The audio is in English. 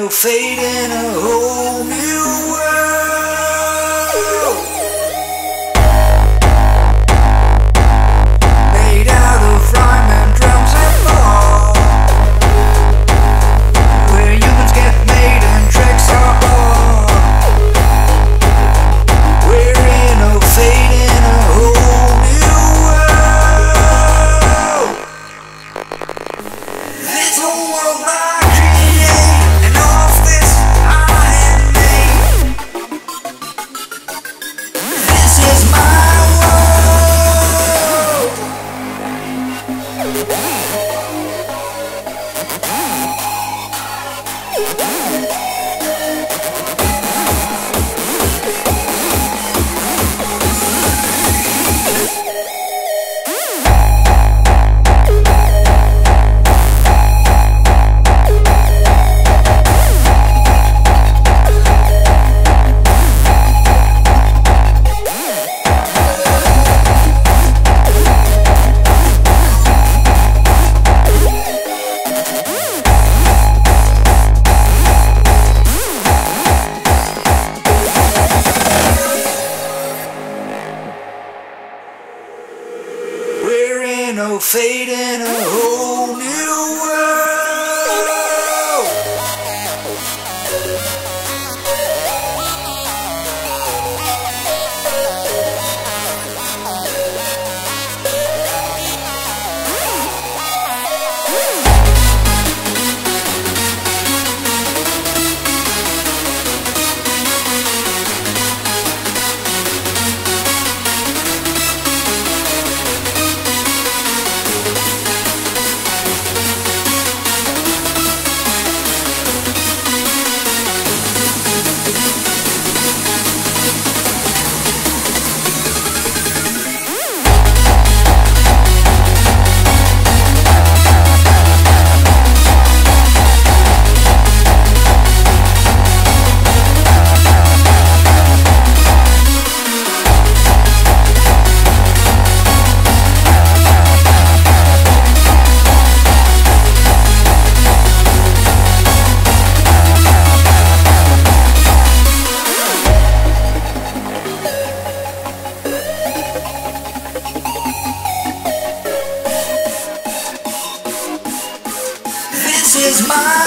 no fate in a home. Fate is my